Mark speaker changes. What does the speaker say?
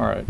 Speaker 1: All right.